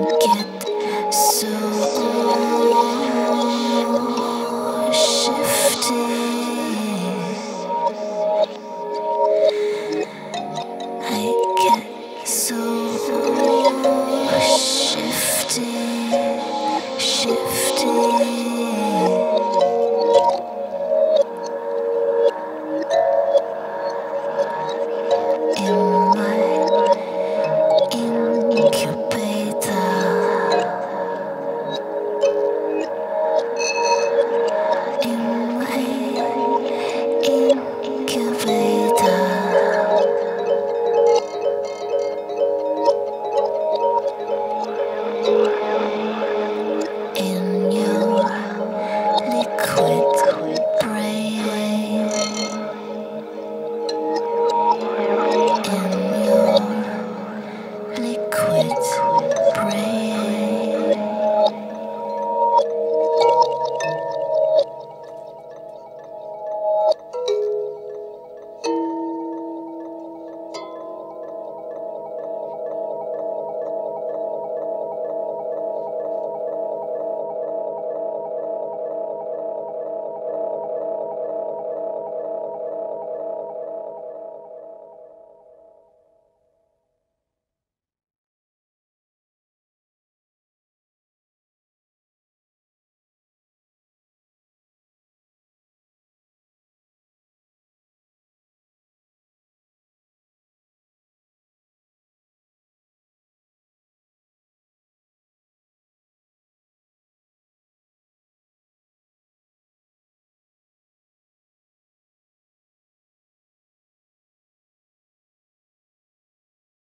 get